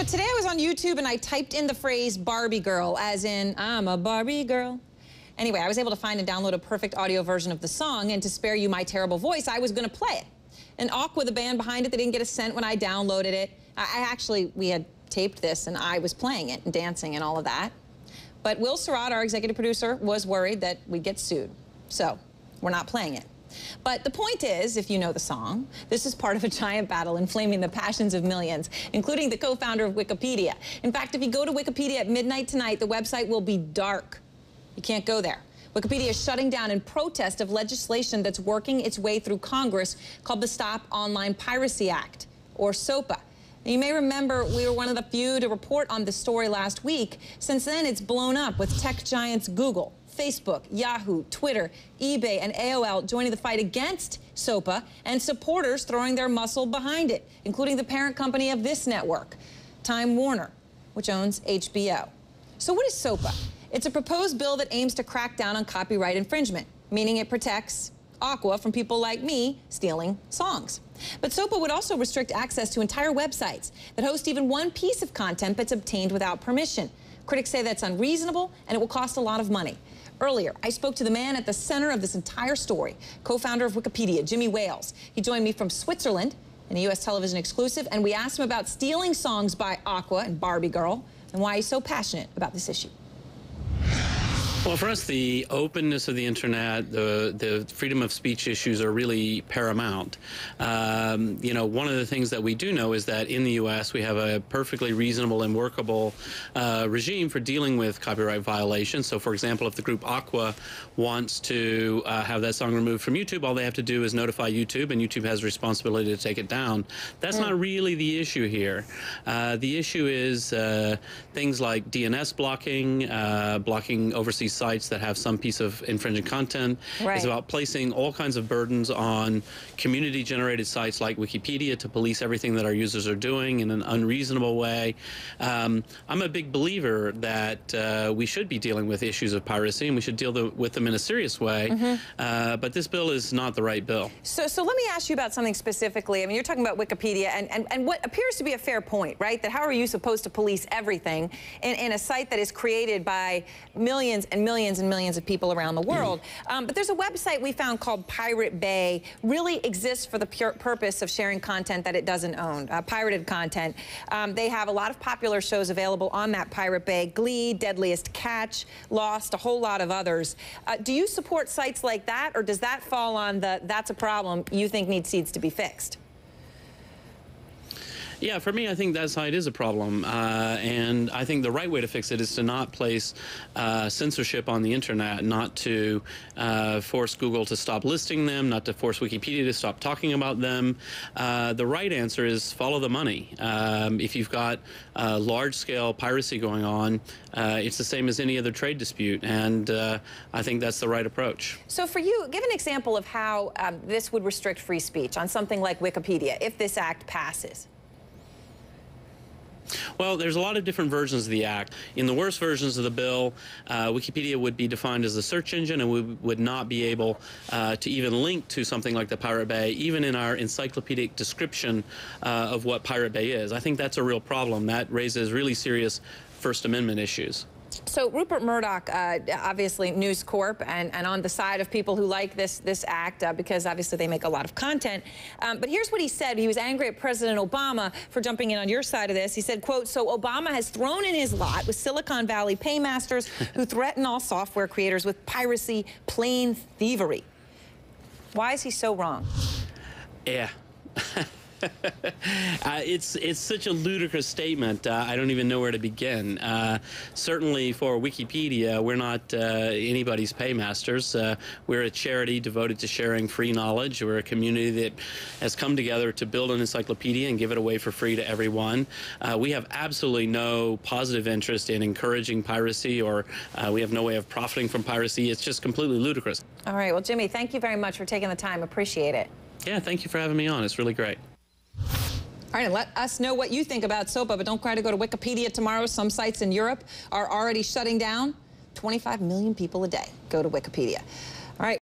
So today I was on YouTube and I typed in the phrase Barbie girl, as in, I'm a Barbie girl. Anyway, I was able to find and download a perfect audio version of the song, and to spare you my terrible voice, I was going to play it. And Aqua, the band behind it, they didn't get a cent when I downloaded it. I, I actually, we had taped this, and I was playing it and dancing and all of that. But Will Surratt, our executive producer, was worried that we'd get sued. So we're not playing it. But the point is, if you know the song, this is part of a giant battle inflaming the passions of millions, including the co-founder of Wikipedia. In fact, if you go to Wikipedia at midnight tonight, the website will be dark. You can't go there. Wikipedia is shutting down in protest of legislation that's working its way through Congress called the Stop Online Piracy Act, or SOPA. You may remember we were one of the few to report on this story last week. Since then, it's blown up with tech giants Google, Facebook, Yahoo, Twitter, eBay, and AOL joining the fight against SOPA and supporters throwing their muscle behind it, including the parent company of this network, Time Warner, which owns HBO. So what is SOPA? It's a proposed bill that aims to crack down on copyright infringement, meaning it protects Aqua from people like me stealing songs. But SOPA would also restrict access to entire websites that host even one piece of content that's obtained without permission. Critics say that's unreasonable and it will cost a lot of money. Earlier, I spoke to the man at the center of this entire story, co-founder of Wikipedia, Jimmy Wales. He joined me from Switzerland in a U.S. television exclusive, and we asked him about stealing songs by Aqua and Barbie Girl and why he's so passionate about this issue. Well, for us, the openness of the internet, the the freedom of speech issues are really paramount. Um, you know, one of the things that we do know is that in the U.S. we have a perfectly reasonable and workable uh, regime for dealing with copyright violations. So, for example, if the group Aqua wants to uh, have that song removed from YouTube, all they have to do is notify YouTube, and YouTube has a responsibility to take it down. That's mm. not really the issue here. Uh, the issue is uh, things like DNS blocking, uh, blocking overseas sites that have some piece of infringing content. Right. It's about placing all kinds of burdens on community-generated sites like Wikipedia to police everything that our users are doing in an unreasonable way. Um, I'm a big believer that uh, we should be dealing with issues of piracy and we should deal the, with them in a serious way. Mm -hmm. uh, but this bill is not the right bill. So, so let me ask you about something specifically. I mean, you're talking about Wikipedia and, and, and what appears to be a fair point, right? That how are you supposed to police everything in, in a site that is created by millions and millions and millions of people around the world. Um, but there's a website we found called Pirate Bay, really exists for the pure purpose of sharing content that it doesn't own, uh, pirated content. Um, they have a lot of popular shows available on that Pirate Bay, Glee, Deadliest Catch, Lost, a whole lot of others. Uh, do you support sites like that, or does that fall on the that's a problem you think needs, needs to be fixed? Yeah, for me, I think that side is a problem. Uh, and I think the right way to fix it is to not place uh, censorship on the internet, not to uh, force Google to stop listing them, not to force Wikipedia to stop talking about them. Uh, the right answer is follow the money. Um, if you've got uh, large-scale piracy going on, uh, it's the same as any other trade dispute. And I think that's the right approach. So for you, give an example of how um, this would restrict free speech on something like Wikipedia if this act passes. Well, there's a lot of different versions of the Act. In the worst versions of the bill, uh, Wikipedia would be defined as a search engine and we would not be able uh, to even link to something like the Pirate Bay, even in our encyclopedic description uh, of what Pirate Bay is. I think that's a real problem. That raises really serious First Amendment issues. So Rupert Murdoch, uh, obviously News Corp, and, and on the side of people who like this this act uh, because obviously they make a lot of content. Um, but here's what he said. He was angry at President Obama for jumping in on your side of this. He said, quote, so Obama has thrown in his lot with Silicon Valley paymasters who threaten all software creators with piracy, plain thievery. Why is he so wrong? Yeah. uh, it's it's such a ludicrous statement. Uh, I don't even know where to begin. Uh, certainly for Wikipedia, we're not uh, anybody's paymasters. Uh, we're a charity devoted to sharing free knowledge. We're a community that has come together to build an encyclopedia and give it away for free to everyone. Uh, we have absolutely no positive interest in encouraging piracy, or we have no way of profiting from piracy. It's just completely ludicrous. All right. Well, Jimmy, thank you very much for taking the time. Appreciate it. Yeah, thank you for having me on. It's really great. All right, and let us know what you think about SOPA, but don't cry to go to Wikipedia tomorrow. Some sites in Europe are already shutting down. 25 million people a day go to Wikipedia.